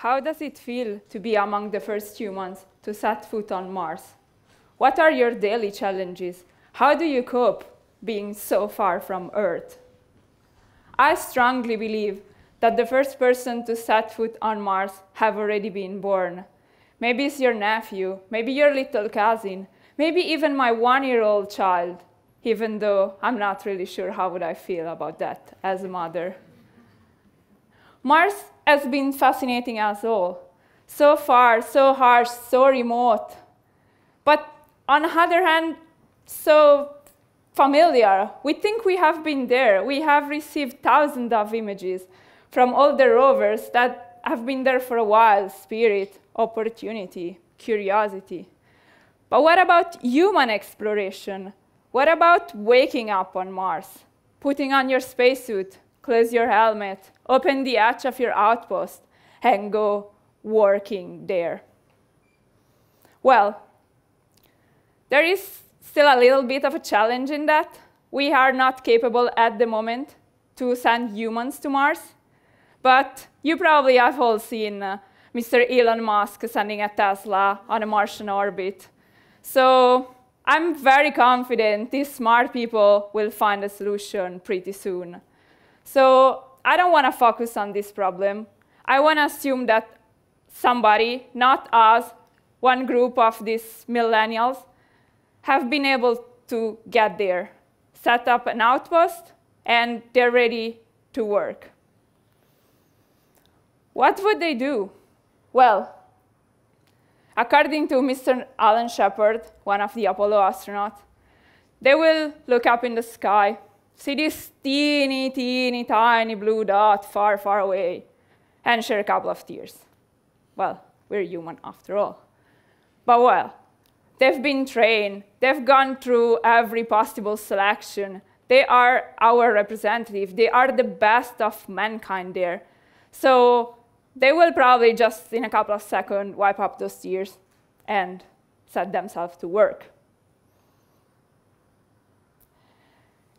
how does it feel to be among the first humans to set foot on Mars? What are your daily challenges? How do you cope being so far from Earth? I strongly believe that the first person to set foot on Mars have already been born. Maybe it's your nephew, maybe your little cousin, maybe even my one-year-old child, even though I'm not really sure how would I feel about that as a mother. Mars has been fascinating us all. So far, so harsh, so remote. But on the other hand, so familiar. We think we have been there. We have received thousands of images from all the rovers that have been there for a while, spirit, opportunity, curiosity. But what about human exploration? What about waking up on Mars, putting on your spacesuit, close your helmet, open the hatch of your outpost, and go working there? Well, there is still a little bit of a challenge in that. We are not capable at the moment to send humans to Mars. But you probably have all seen uh, Mr. Elon Musk sending a Tesla on a Martian orbit. So I'm very confident these smart people will find a solution pretty soon. So I don't want to focus on this problem. I want to assume that somebody, not us, one group of these millennials, have been able to get there, set up an outpost, and they're ready to work. What would they do? Well, according to Mr. Alan Shepard, one of the Apollo astronauts, they will look up in the sky, see this teeny, teeny, tiny blue dot far, far away, and shed a couple of tears. Well, we're human after all. But well, they've been trained, they've gone through every possible selection. They are our representative. They are the best of mankind there. So they will probably just in a couple of seconds wipe up those tears and set themselves to work.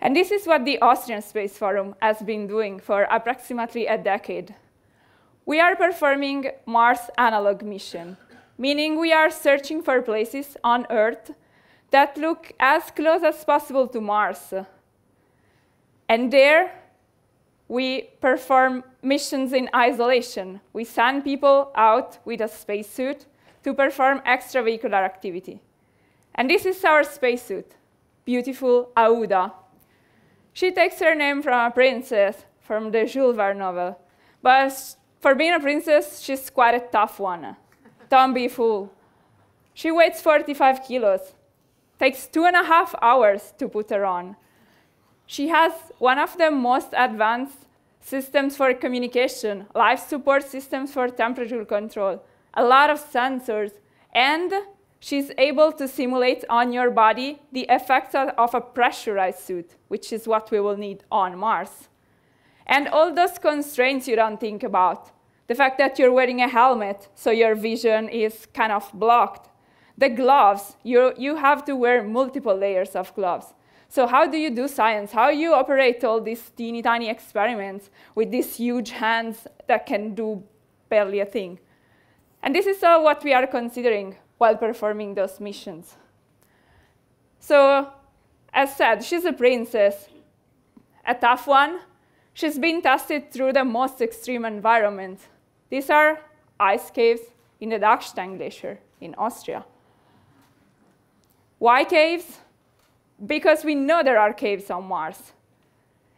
And this is what the Austrian Space Forum has been doing for approximately a decade. We are performing Mars analog mission, meaning we are searching for places on Earth that look as close as possible to Mars. And there, we perform missions in isolation. We send people out with a spacesuit to perform extravehicular activity. And this is our spacesuit, beautiful Aouda. She takes her name from a princess from the Jules Verne novel. But for being a princess, she's quite a tough one. Don't be fooled. She weighs 45 kilos. Takes two and a half hours to put her on. She has one of the most advanced systems for communication, life support systems for temperature control, a lot of sensors, and she's able to simulate on your body the effects of a pressurized suit, which is what we will need on Mars. And all those constraints you don't think about. The fact that you're wearing a helmet, so your vision is kind of blocked. The gloves, you, you have to wear multiple layers of gloves. So how do you do science? How you operate all these teeny tiny experiments with these huge hands that can do barely a thing? And this is uh, what we are considering while performing those missions. So, as said, she's a princess, a tough one. She's been tested through the most extreme environments. These are ice caves in the Dachstein Glacier in Austria. Why caves? because we know there are caves on Mars.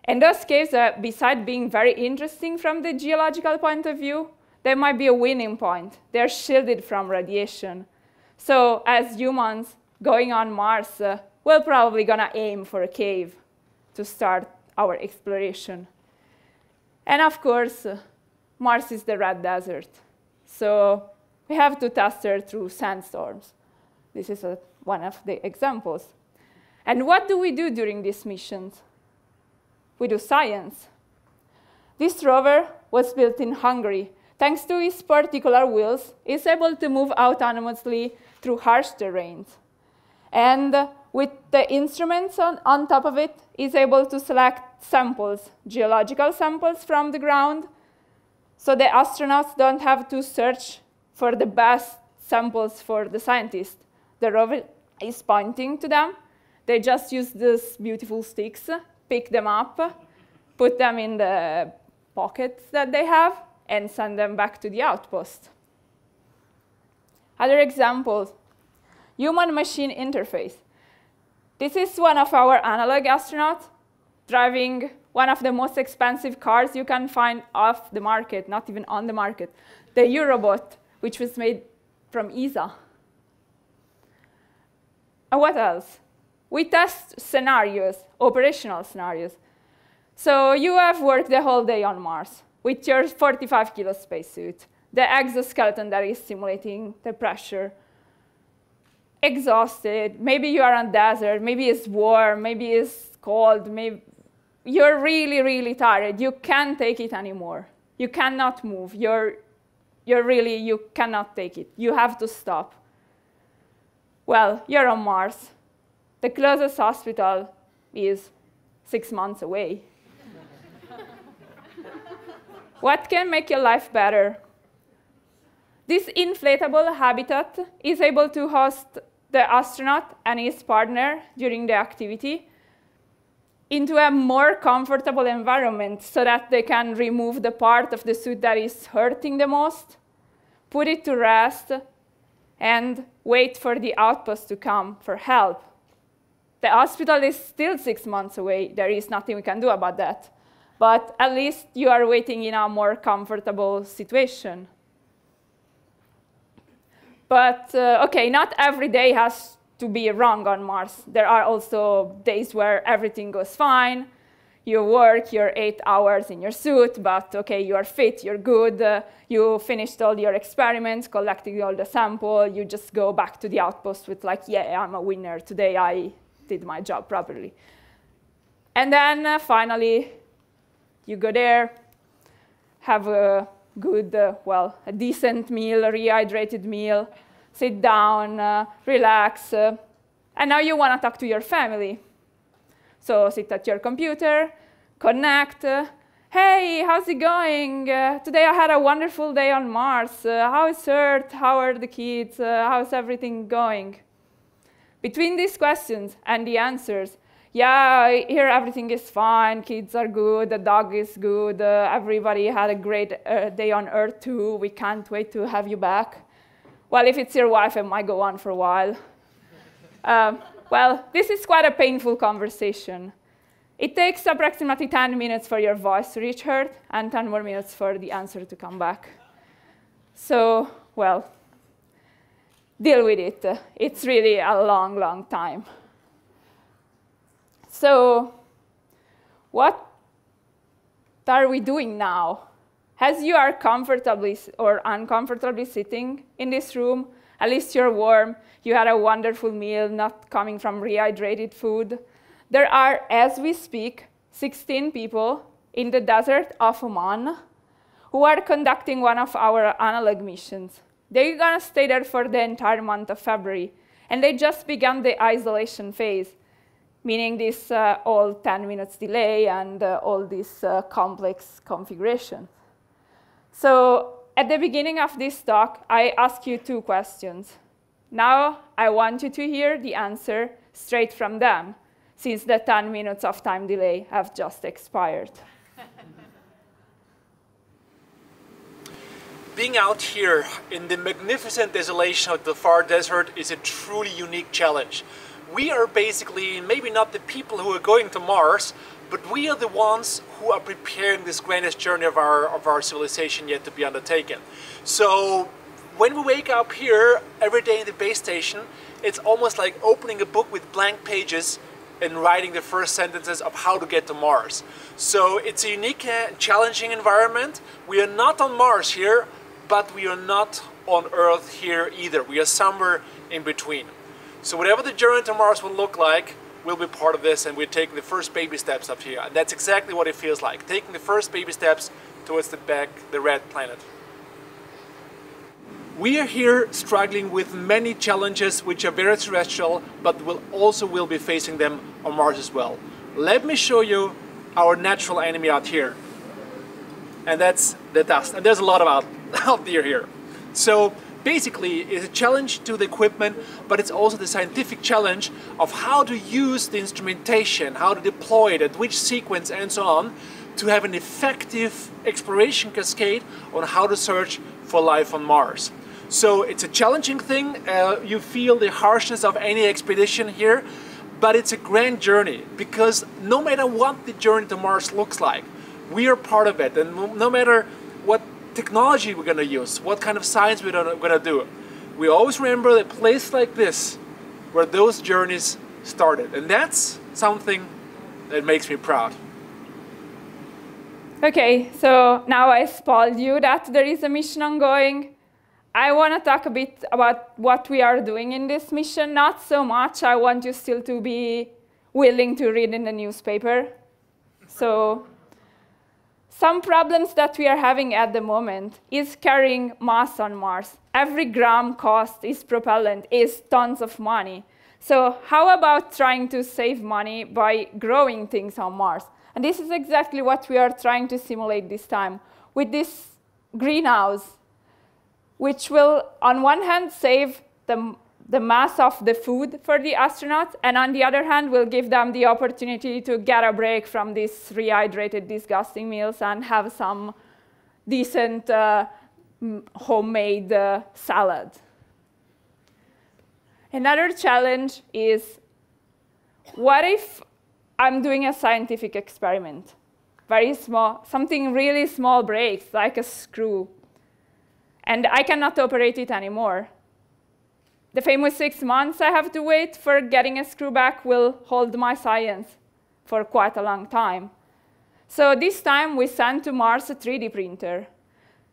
And those caves, uh, besides being very interesting from the geological point of view, they might be a winning point. They're shielded from radiation. So as humans going on Mars, uh, we're probably going to aim for a cave to start our exploration. And of course, uh, Mars is the red desert. So we have to test her through sandstorms. This is a, uh, one of the examples. And what do we do during these missions? We do science. This rover was built in Hungary. Thanks to its particular wheels, it's able to move autonomously through harsh terrains. And with the instruments on, on top of it, it's able to select samples, geological samples from the ground, So the astronauts don't have to search for the best samples for the scientists. The rover is pointing to them. They just use these beautiful sticks, pick them up, put them in the pockets that they have, and send them back to the outpost. Other examples, human-machine interface. This is one of our analog astronauts driving one of the most expensive cars you can find off the market, not even on the market, the Eurobot, which was made from ESA. And uh, what else? We test scenarios, operational scenarios. So you have worked the whole day on Mars with your 45 kilo spacesuit, the exoskeleton that is simulating the pressure, exhausted, maybe you are on desert, maybe it's warm, maybe it's cold, maybe you're really, really tired. You can't take it anymore. You cannot move. You're, you're really, you cannot take it. You have to stop. Well, you're on Mars. The closest hospital is six months away. What can make your life better? This inflatable habitat is able to host the astronaut and his partner during the activity into a more comfortable environment so that they can remove the part of the suit that is hurting the most, put it to rest, and wait for the outpost to come for help. The hospital is still six months away. There is nothing we can do about that. But at least you are waiting in a more comfortable situation. But, uh, okay, not every day has to be wrong on Mars. There are also days where everything goes fine. You work your eight hours in your suit, but okay, you are fit, you're good, uh, you finished all your experiments, collected all the sample, you just go back to the outpost with like, yeah, I'm a winner, today I did my job properly. And then uh, finally, you go there, have a good, uh, well, a decent meal, a rehydrated meal, sit down, uh, relax, uh, and now you want to talk to your family. So sit at your computer, connect. Uh, hey, how's it going? Uh, today I had a wonderful day on Mars. Uh, how is Earth? How are the kids? How's everything going? Between these questions and the answers, yeah, here everything is fine, kids are good, the dog is good, everybody had a great day on Earth too, we can't wait to have you back well, if it's your wife, it might go on for a while. Um, well, this is quite a painful conversation. It takes approximately 10 minutes for your voice to reach her and 10 more minutes for the answer to come back. So, well, deal with it. It's really a long, long time. So, what are we doing now? As you are comfortably or uncomfortably sitting in this room, at least you're warm, you had a wonderful meal, not coming from rehydrated food. There are, as we speak, 16 people in the desert of Oman who are conducting one of our analog missions. They're gonna stay there for the entire month of February, and they just began the isolation phase, meaning this uh, all 10 minutes delay and uh, all this uh, complex configuration. So at the beginning of this talk, I ask you two questions. Now I want you to hear the answer straight from them, since the 10 minutes of time delay have just expired. Being out here in the magnificent desolation of Dhofar desert is a truly unique challenge. We are basically maybe not the people who are going to Mars, but we are the ones who are preparing this grandest journey of our, of our civilization yet to be undertaken. So when we wake up here every day in the base station, it's almost like opening a book with blank pages and writing the first sentences of how to get to Mars. So it's a unique and challenging environment. We are not on Mars here, but we are not on Earth here either. We are somewhere in between. So whatever the journey to Mars will look like, we'll be part of this and we're taking the first baby steps up here. And that's exactly what it feels like, taking the first baby steps towards the back, the red planet. We are here struggling with many challenges which are very terrestrial, but will also will be facing them on Mars as well. Let me show you our natural enemy out here. and that's the dust. And there's a lot of out, out there here. So basically it's a challenge to the equipment, but it's also the scientific challenge of how to use the instrumentation, how to deploy it, at which sequence and so on, to have an effective exploration cascade on how to search for life on Mars. So it's a challenging thing. Uh, you feel the harshness of any expedition here, but it's a grand journey because no matter what the journey to Mars looks like, we are part of it. And no matter what technology we're going to use, what kind of science we're going to do. We always remember a place like this where those journeys started. And that's something that makes me proud. Okay, so now I spoiled you that there is a mission ongoing. I want to talk a bit about what we are doing in this mission. Not so much. I want you still to be willing to read in the newspaper. So some problems that we are having at the moment is carrying mass on Mars. Every gram cost is propellant, is tons of money. So how about trying to save money by growing things on Mars? And this is exactly what we are trying to simulate this time with this greenhouse, which will, on one hand, save the the mass of the food for the astronauts, and on the other hand, will give them the opportunity to get a break from these rehydrated, disgusting meals and have some decent uh, homemade uh, salad. Another challenge is, what if I'm doing a scientific experiment? Very small, something really small breaks, like a screw, and I cannot operate it anymore the famous six months I have to wait for getting a screw back will hold my science for quite a long time. So this time we sent to Mars a 3D printer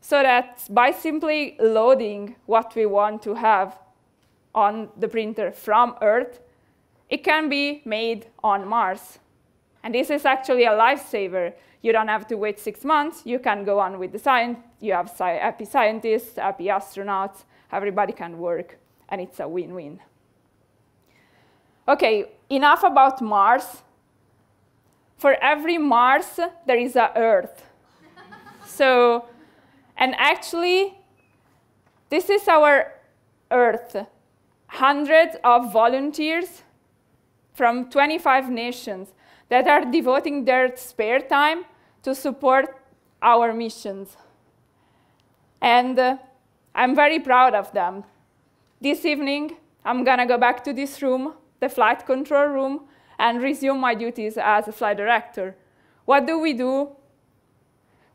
so that by simply loading what we want to have on the printer from Earth, it can be made on Mars. And this is actually a lifesaver. You don't have to wait six months. You can go on with the science. You have happy scientists, happy astronauts. Everybody can work and it's a win-win. Okay, enough about Mars. For every Mars, there is a Earth. so, and actually, this is our Earth. Hundreds of volunteers from 25 nations that are devoting their spare time to support our missions. And uh, I'm very proud of them. This evening, I'm gonna go back to this room, the flight control room, and resume my duties as a flight director. What do we do?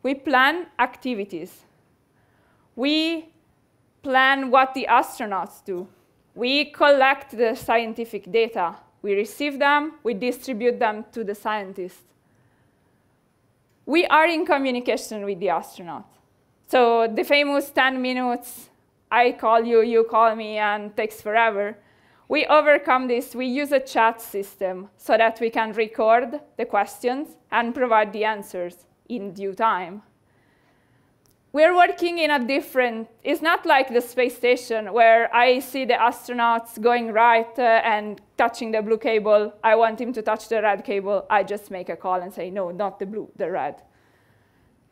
We plan activities. We plan what the astronauts do. We collect the scientific data. We receive them, we distribute them to the scientists. We are in communication with the astronauts. So the famous 10 minutes I call you, you call me, and takes forever. We overcome this. We use a chat system so that we can record the questions and provide the answers in due time. We're working in a different, it's not like the space station where I see the astronauts going right uh, and touching the blue cable. I want him to touch the red cable. I just make a call and say, no, not the blue, the red.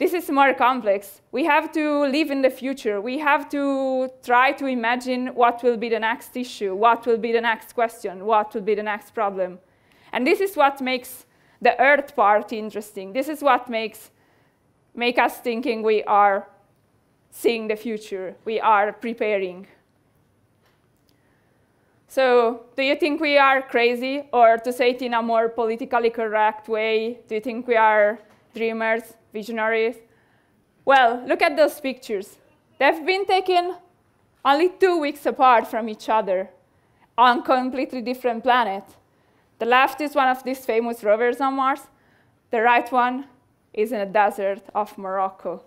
This is more complex. We have to live in the future. We have to try to imagine what will be the next issue, what will be the next question, what will be the next problem. And this is what makes the Earth part interesting. This is what makes make us thinking we are seeing the future, we are preparing. So do you think we are crazy? Or to say it in a more politically correct way, do you think we are dreamers? visionaries. Well, look at those pictures. They've been taken only two weeks apart from each other on completely different planets. The left is one of these famous rovers on Mars. The right one is in a desert of Morocco.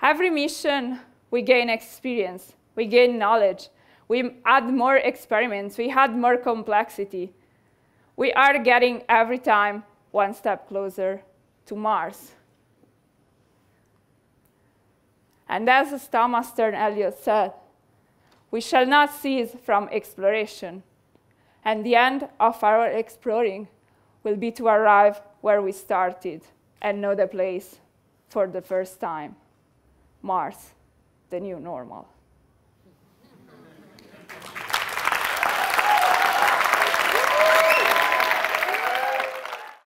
Every mission, we gain experience, we gain knowledge, we add more experiments, we add more complexity. We are getting every time one step closer to Mars. And as Thomas Stearns Eliot said, we shall not cease from exploration. And the end of our exploring will be to arrive where we started and know the place for the first time Mars, the new normal.